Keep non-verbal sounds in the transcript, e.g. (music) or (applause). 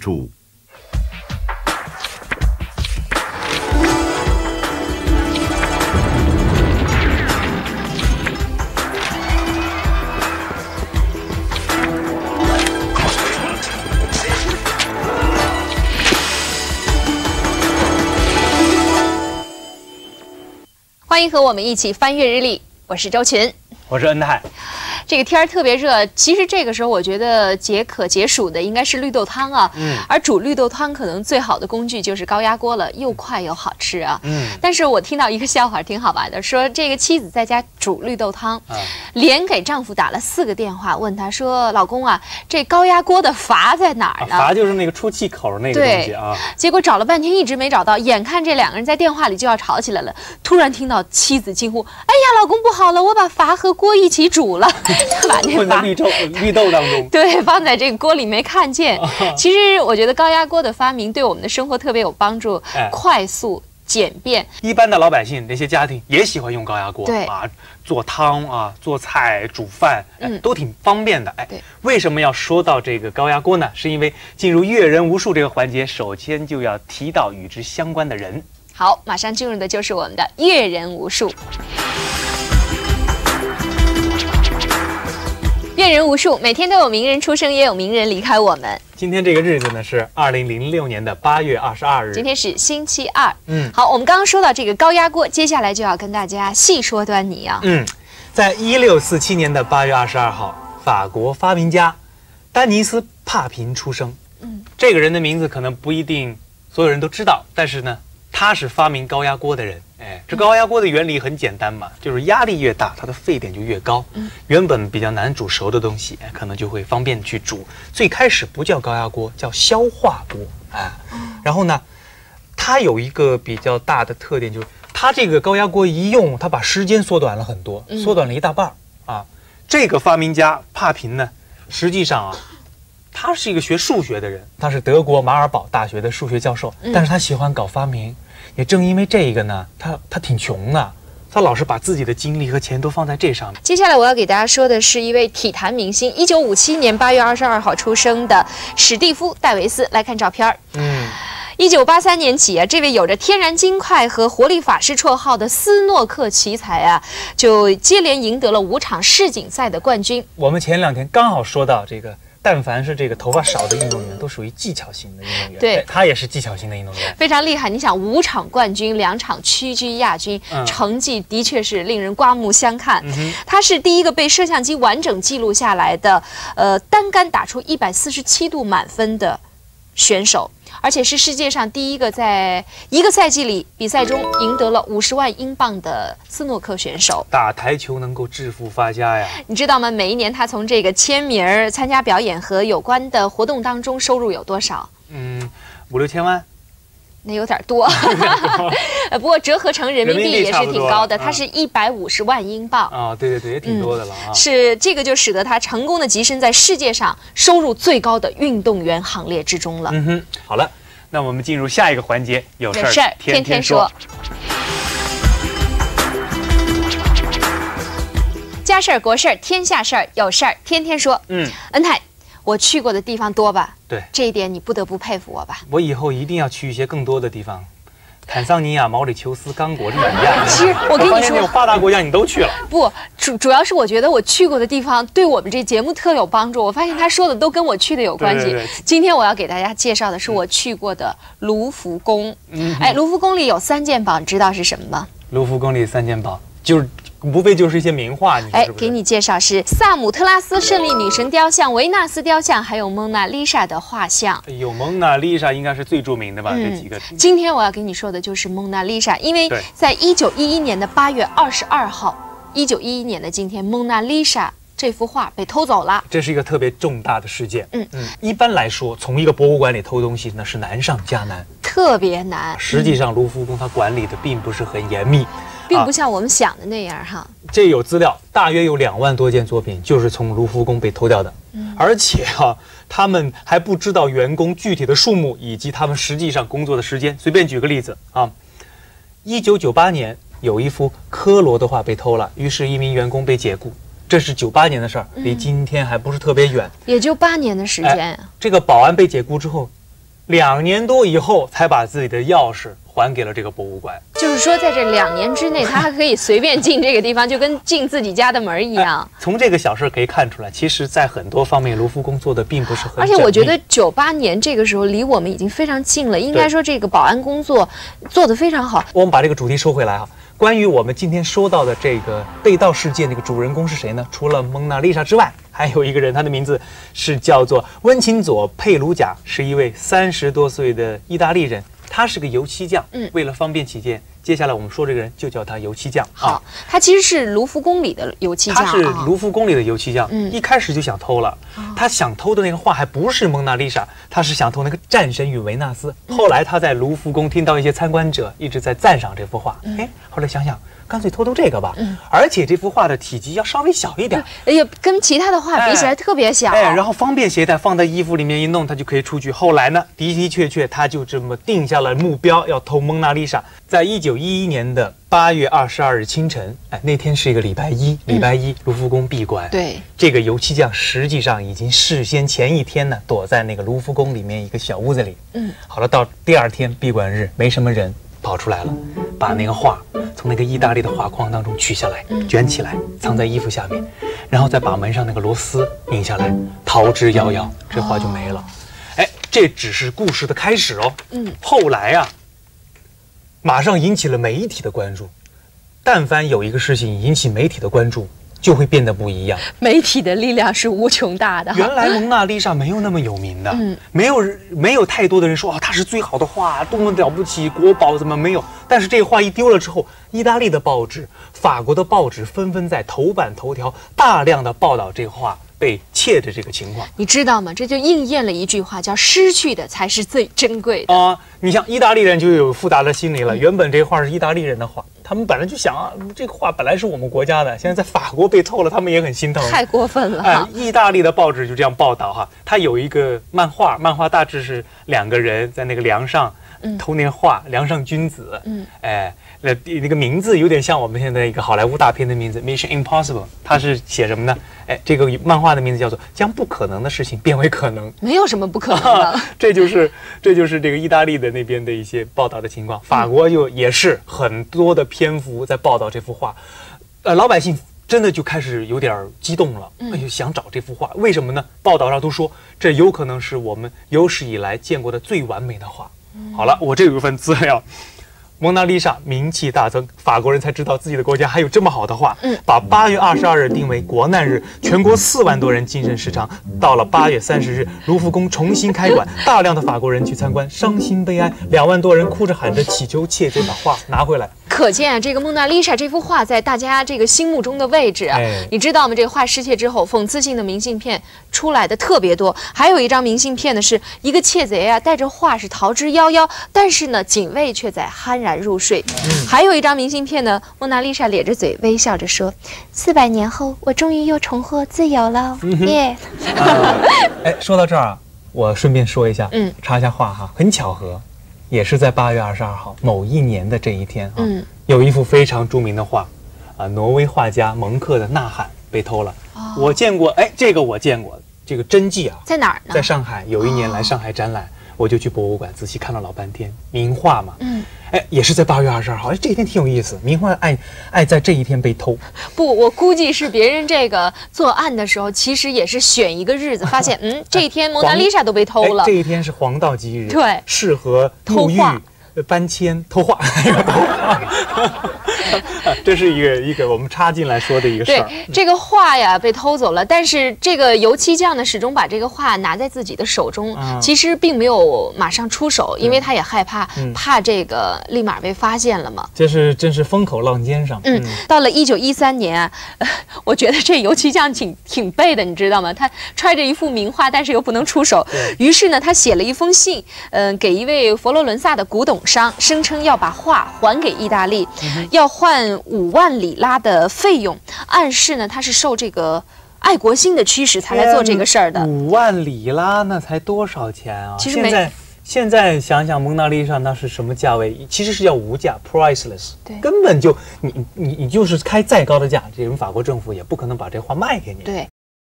助。欢迎和我们一起翻阅日历，我是周群。我是恩泰，这个天儿特别热，其实这个时候我觉得解渴解暑的应该是绿豆汤啊。嗯而煮绿豆汤可能最好的工具就是高压锅了，又快又好吃啊。嗯但是我听到一个笑话挺好玩的，说这个妻子在家煮绿豆汤，啊连给丈夫打了四个电话，问他说：“老公啊，这高压锅的阀在哪儿啊呢？”阀就是那个出气口那个东西啊，结果找了半天一直没找到，眼看这两个人在电话里就要吵起来了，突然听到妻子惊呼：“哎呀，老公不好了，我把阀和锅一起煮了，他 (laughs) 把那阀混在绿豆绿豆当中。(laughs) 对放在这个锅里没看见。其实我觉得高压锅的发明对我们的生活特别有帮助哎，快速简便。一般的老百姓那些家庭也喜欢用高压锅，对啊，做汤啊，做菜、煮饭，都挺方便的。哎对，为什么要说到这个高压锅呢？是因为进入阅人无数这个环节，首先就要提到与之相关的人。好，马上进入的就是我们的阅人无数。阅人无数，每天都有名人出生，也有名人离开我们。今天这个日子呢是二零零六年的八月二十二日。今天是星期二。嗯好，我们刚刚说到这个高压锅，接下来就要跟大家细说端倪啊。嗯，在一六四七年的八月二十二号，法国发明家丹尼斯·帕平出生。嗯，这个人的名字可能不一定所有人都知道，但是呢，他是发明高压锅的人。哎，这高压锅的原理很简单嘛，就是压力越大，它的沸点就越高。嗯原本比较难煮熟的东西，哎可能就会方便去煮。最开始不叫高压锅，叫消化锅。哎，然后呢，它有一个比较大的特点，就是它这个高压锅一用，它把时间缩短了很多，缩短了一大半儿啊。这个发明家帕平呢，实际上啊，他是一个学数学的人，他是德国马尔堡大学的数学教授，但是他喜欢搞发明。也正因为这个呢，他他挺穷的，他老是把自己的精力和钱都放在这上面。接下来我要给大家说的是一位体坛明星，一九五七年八月二十二号出生的史蒂夫·戴维斯。来看照片儿。嗯，一九八三年起啊，这位有着“天然金块”和“活力法师”绰号的斯诺克奇才啊，就接连赢得了五场世锦赛的冠军。我们前两天刚好说到这个，但凡是这个头发少的运动员，都属于技巧型的运动员。对哎他也是技巧型的运动员。非常厉害。你想，五场冠军，两场屈居亚军，嗯成绩的确是令人刮目相看。嗯他是第一个被摄像机完整记录下来的，呃，单杆打出一百四十七度满分的选手，而且是世界上第一个在一个赛季里比赛中赢得了五十万英镑的斯诺克选手。打台球能够致富发家呀！你知道吗？每一年他从这个签名儿、参加表演和有关的活动当中收入有多少？嗯，五六千万。那有点多，(laughs) 呃，(laughs) 不过折合成人民币也是挺高的，它是一百五十万英镑。啊，对对对，也挺多的了啊。是这个就使得他成功的跻身在世界上收入最高的运动员行列之中了。嗯哼，好了，那我们进入下一个环节，有事儿天天天说。家事儿、国事儿、天下事儿，有事儿天天说。嗯，恩泰，我去过的地方多吧？对这一点你不得不佩服我吧？我以后一定要去一些更多的地方，坦桑尼亚、毛里求斯、刚果、利比亚。其实我跟你说发达国家你都去了。不，主主要是我觉得我去过的地方对我们这节目特有帮助。我发现他说的都跟我去的有关系。对对对今天我要给大家介绍的是我去过的卢浮宫。嗯哎，卢浮宫里有三件宝，你知道是什么吗？卢浮宫里三件宝，就是无非就是一些名画，你说哎？给你介绍是萨姆特拉斯胜利女神雕像、维纳斯雕像，还有蒙娜丽莎的画像。有蒙娜丽莎应该是最著名的吧？这几个。今天我要给你说的就是蒙娜丽莎，因为在一九一一年的八月二十二号，一九一一年的今天，蒙娜丽莎这幅画被偷走了。这是一个特别重大的事件。嗯嗯，一般来说，从一个博物馆里偷东西那是难上加难。特别难，实际上，卢浮宫它管理的并不是很严密，并不像我们想的那样哈。这有资料，大约有两万多件作品就是从卢浮宫被偷掉的。而且啊，他们还不知道员工具体的数目以及他们实际上工作的时间。随便举个例子啊，一九九八年有一幅科罗的画被偷了，于是一名员工被解雇。这是九八年的事儿，离今天还不是特别远。也就八年的时间哎，这个保安被解雇之后，两年多以后才把自己的钥匙还给了这个博物馆。就是说，在这两年之内，他还可以随便进这个地方，就跟进自己家的门一样。从这个小事可以看出来，其实，在很多方面，卢浮宫做的并不是很。而且，我觉得九八年这个时候离我们已经非常近了，应该说这个保安工作做得非常好。我们把这个主题收回来哈。关于我们今天说到的这个被盗事件，那个主人公是谁呢？除了蒙娜丽莎之外，还有一个人，他的名字是叫做温琴佐·佩鲁贾，是一位三十多岁的意大利人，他是个油漆匠。嗯，为了方便起见。接下来我们说这个人就叫他油漆匠。好，他其实是卢浮宫里的油漆匠。他是卢浮宫里的油漆匠。嗯，一开始就想偷了。他想偷的那个画还不是蒙娜丽莎，他是想偷那个战神与维纳斯。后来他在卢浮宫听到一些参观者一直在赞赏这幅画，哎，后来想想。干脆偷偷这个吧，嗯，而且这幅画的体积要稍微小一点，哎呀，跟其他的画比起来特别小，哎，然后方便携带，放在衣服里面一弄，它就可以出去。后来呢，的的确确，他就这么定下了目标，要偷蒙娜丽莎。在一九一一年的八月二十二日清晨，哎，那天是一个礼拜一，礼拜一卢浮宫闭馆，对，这个油漆匠实际上已经事先前一天呢，躲在那个卢浮宫里面一个小屋子里，嗯，好了，到第二天闭馆日，没什么人。跑出来了，把那个画从那个意大利的画框当中取下来，卷起来藏在衣服下面，然后再把门上那个螺丝拧下来，逃之夭夭，这画就没了。哎，这只是故事的开始哦。嗯，后来啊，马上引起了媒体的关注。但凡有一个事情引起媒体的关注。就会变得不一样。媒体的力量是无穷大的。原来蒙娜丽莎没有那么有名的，嗯，没有没有太多的人说啊，它是最好的画，多么了不起，国宝怎么没有？但是这画一丢了之后，意大利的报纸、法国的报纸纷纷在头版头条大量的报道这画。被窃的这个情况，你知道吗？这就应验了一句话，叫“失去的才是最珍贵的”啊！你像意大利人就有复杂的心理了。原本这画是意大利人的画，他们本来就想啊，这个画本来是我们国家的，现在在法国被偷了，他们也很心疼。太过分了！哎，意大利的报纸就这样报道哈，他有一个漫画，漫画大致是两个人在那个梁上偷那画，梁上君子。嗯，哎。那那个名字有点像我们现在一个好莱坞大片的名字《Mission Impossible》，它是写什么呢？哎，这个漫画的名字叫做《将不可能的事情变为可能》。(laughs) 没有什么不可能的。这就是这就是这个意大利的那边的一些报道的情况。法国就也是很多的篇幅在报道这幅画，呃，老百姓真的就开始有点激动了，哎呦，想找这幅画。为什么呢？报道上都说这有可能是我们有史以来见过的最完美的画。好了，我这有一份资料。蒙娜丽莎名气大增，法国人才知道自己的国家还有这么好的画。嗯，把八月二十二日定为国难日，全国四万多人精神失常。到了八月三十日，卢浮宫重新开馆，大量的法国人去参观，伤心悲哀，两万多人哭着喊着祈求窃贼把画拿回来。可见啊，这个蒙娜丽莎这幅画在大家这个心目中的位置啊，你知道吗？这个画失窃之后，讽刺性的明信片出来的特别多。还有一张明信片呢，是一个窃贼啊带着画是逃之夭夭，但是呢，警卫却在酣然。入睡。嗯还有一张明信片呢，蒙娜丽莎咧着嘴微笑着说：“四百年后，我终于又重获自由了。”耶！哎，说到这儿啊，我顺便说一下，嗯，插一下话哈，很巧合，也是在八月二十二号某一年的这一天啊，嗯，有一幅非常著名的画，啊，挪威画家蒙克的《呐喊》被偷了。我见过，哎，这个我见过，这个真迹啊，在哪儿呢？在上海。有一年来上海展览。我就去博物馆仔细看了老半天，名画嘛，嗯，哎，也是在八月二十二号，哎，这一天挺有意思，名画爱爱在这一天被偷。不，我估计是别人这个作案的时候，其实也是选一个日子，(laughs) 发现，嗯，这一天蒙娜丽莎都被偷了，这一天是黄道吉日，对，适合偷画。搬迁偷画，(laughs) (laughs) 这是一个一个我们插进来说的一个事儿。对，这个画呀被偷走了，但是这个油漆匠呢始终把这个画拿在自己的手中，其实并没有马上出手，因为他也害怕，怕这个立马被发现了嘛。这是真是风口浪尖上。嗯，到了一九一三年啊，(laughs) 我觉得这油漆匠挺挺背的，你知道吗？他揣着一幅名画，但是又不能出手，于是呢，他写了一封信，嗯，给一位佛罗伦萨的古董。商声称要把画还给意大利，要换五万里拉的费用，暗示呢他是受这个爱国心的驱使才来做这个事儿的。五万里拉那才多少钱啊？其实现在现在想想，蒙娜丽莎那是什么价位？其实是叫无价 （priceless），对，根本就你你你就是开再高的价，这人法国政府也不可能把这画卖给你。对，